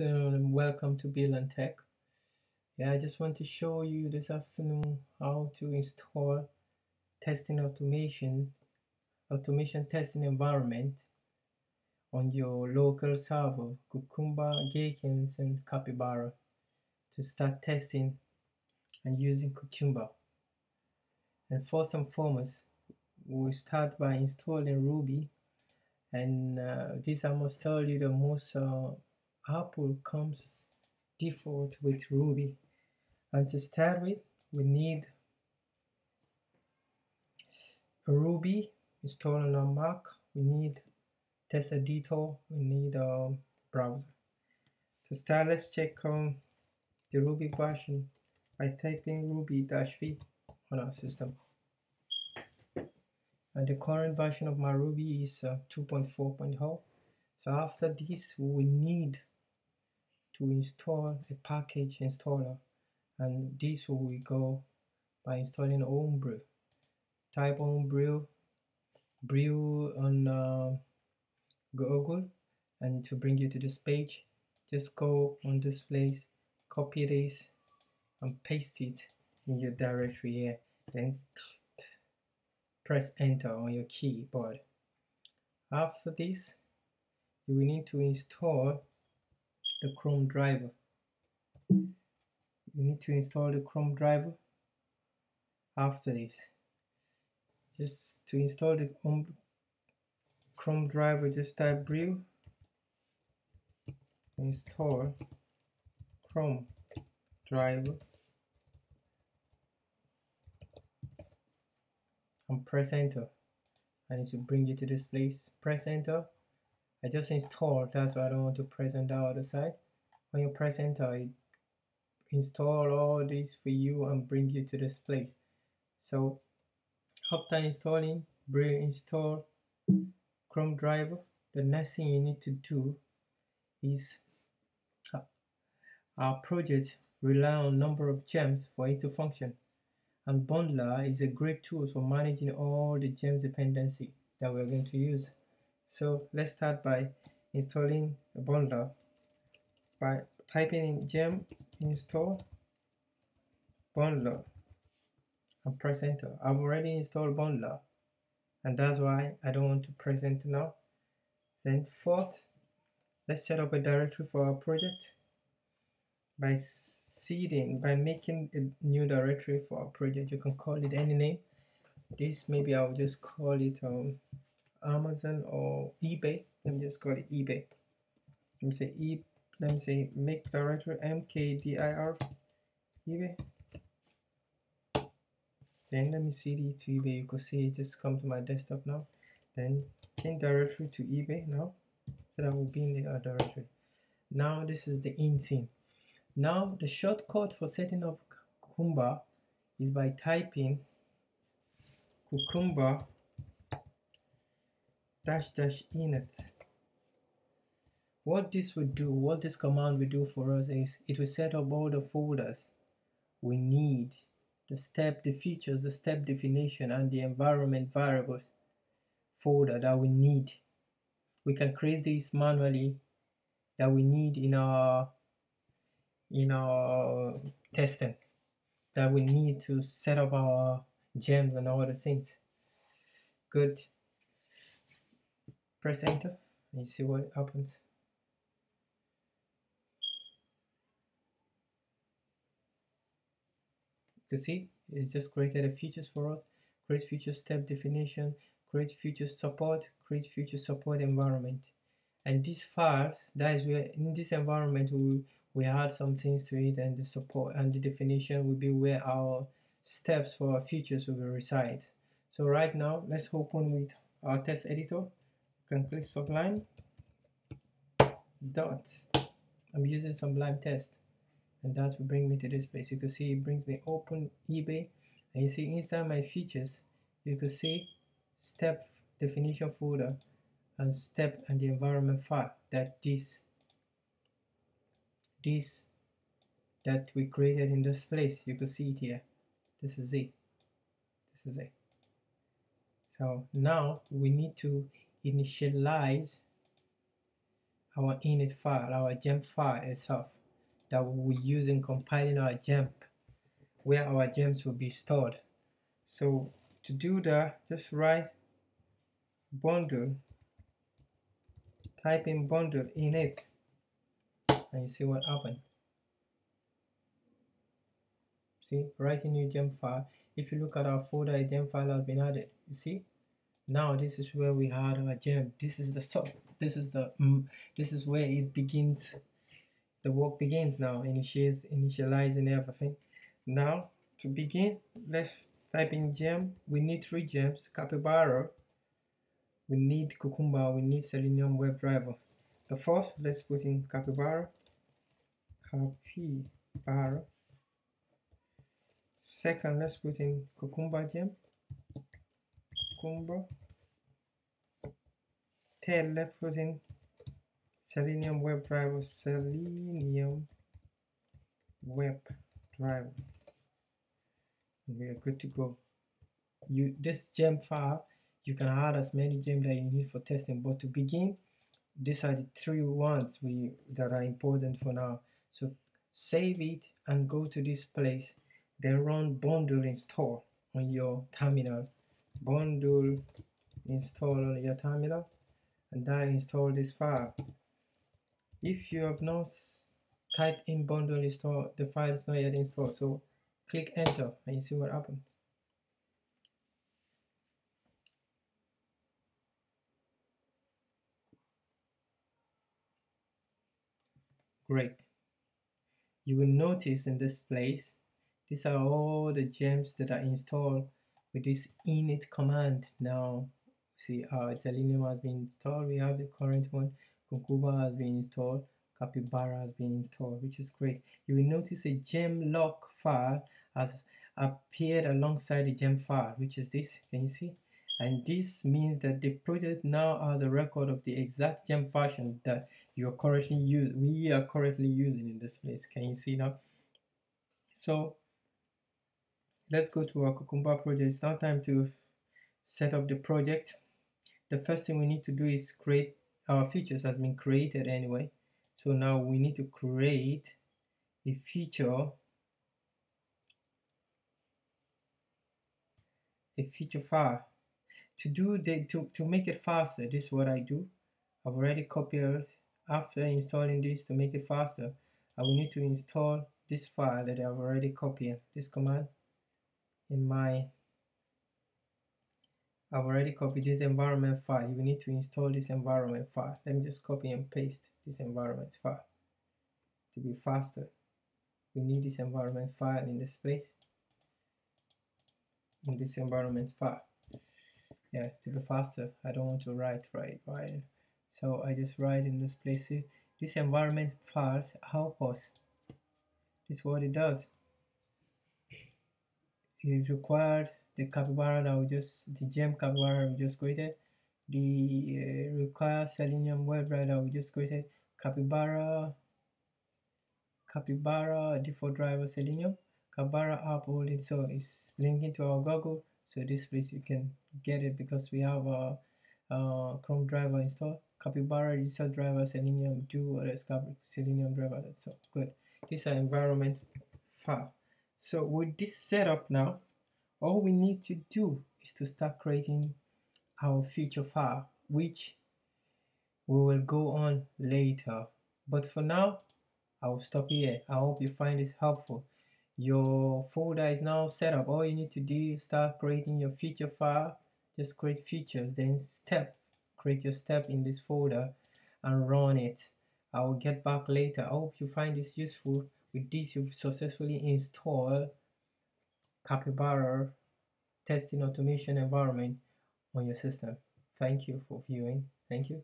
afternoon and welcome to Bill and Tech. Yeah, I just want to show you this afternoon how to install testing automation, automation testing environment on your local server, Cucumber, Jenkins, and Capybara to start testing and using Cucumber. And first and foremost, we start by installing Ruby and uh, this I must tell you the most uh, Apple comes default with Ruby. And to start with we need a Ruby installed on Mac. We need test editor. We need a browser. To start let's check um, the Ruby version by typing ruby-v on our system. And the current version of my Ruby is uh, 2.4.0 so after this we need to install a package installer and this will go by installing Homebrew. Type Homebrew, brew on uh, Google and to bring you to this page just go on this place, copy this and paste it in your directory here then press enter on your keyboard. After this you will need to install the Chrome driver. You need to install the Chrome driver after this. Just to install the um, Chrome driver, just type brew install Chrome driver and press enter. I need to bring you to this place. Press enter I just installed that's why I don't want to press on the other side. When you press enter it install all this for you and bring you to this place. So after installing bring install Chrome driver the next thing you need to do is uh, our project rely on number of gems for it to function. And bundler is a great tool for managing all the gem dependency that we're going to use so let's start by installing a bundler by typing in gem install bundler and press enter. I've already installed bundler and that's why I don't want to press enter now. Then fourth, let's set up a directory for our project by seeding, by making a new directory for our project. You can call it any name. This maybe I'll just call it um, Amazon or eBay. Let me just call it eBay. Let me say e. Let me say make directory mkdir eBay. Then let me cd to eBay. You can see it just come to my desktop now. Then change directory to eBay now. So that will be in the directory. Now this is the in thing. Now the shortcut for setting up Cucumber is by typing Cucumber dash dash init. What this would do what this command will do for us is it will set up all the folders we need the step the features the step definition and the environment variables folder that we need. We can create this manually that we need in our in our testing that we need to set up our gems and all the things. Good press enter and you see what happens. You see it just created a features for us create future step definition create future support create future support environment. And these files that is where in this environment we we add some things to it and the support and the definition will be where our steps for our features will reside. So right now let's open with our test editor can click Sublime. Dot. I'm using Sublime test. And that will bring me to this place. You can see it brings me open eBay. And you see inside my features you can see step definition folder and step and the environment file that this this that we created in this place. You can see it here. This is it. This is it. So now we need to initialize our init file, our gem file itself that we will use in compiling our gem, where our gems will be stored. So to do that, just write bundle, type in bundle init, and you see what happened. See, write a new gem file. If you look at our folder, a gem file has been added. You see, now this is where we had our gem. This is the sub. This is the mm, this is where it begins. The work begins now. Initiate, initializing everything. Now to begin, let's type in gem. We need three gems: Capybara. We need Cucumber. We need Selenium WebDriver. The first, let's put in Capybara. Capybara. Second, let's put in cucumber gem. Cucumber. Third, let's put in Selenium WebDriver. Selenium WebDriver. We are good to go. You this gem file, you can add as many gems that you need for testing. But to begin, these are the three ones we that are important for now. So save it and go to this place then run bundle install on your terminal bundle install on your terminal and then install this file. If you have not typed in bundle install the file is not yet installed. So click enter and you see what happens. Great. You will notice in this place these are all the gems that are installed with this init command. Now, see how Selenium has been installed. We have the current one. Cucumber has been installed. Capybara has been installed, which is great. You will notice a gem lock file has appeared alongside the gem file, which is this. Can you see? And this means that the project now has a record of the exact gem version that you are currently use we are currently using in this place. Can you see now? So let's go to our Cucumber project. It's now time to set up the project. The first thing we need to do is create our features has been created anyway. So now we need to create a feature a feature file. To do the to, to make it faster, this is what I do. I've already copied after installing this to make it faster. I will need to install this file that I've already copied. This command in my I've already copied this environment file. You need to install this environment file. Let me just copy and paste this environment file. To be faster we need this environment file in this place in this environment file. Yeah to be faster I don't want to write right right so I just write in this place this environment files help us. This is what it does. Is required the capybara that we just the gem capybara we just created the uh, required selenium WebDriver that we just created capybara capybara default driver selenium capybara app holding so it's linking to our google so this place you can get it because we have a, a chrome driver installed. Capybara digital driver selenium do other selenium driver that's so good. This is an environment file. So with this setup now, all we need to do is to start creating our feature file, which we will go on later. But for now, I will stop here. I hope you find this helpful. Your folder is now set up. All you need to do is start creating your feature file. Just create features, then step. Create your step in this folder and run it. I will get back later. I hope you find this useful. With this, you've successfully installed Capybara testing automation environment on your system. Thank you for viewing. Thank you.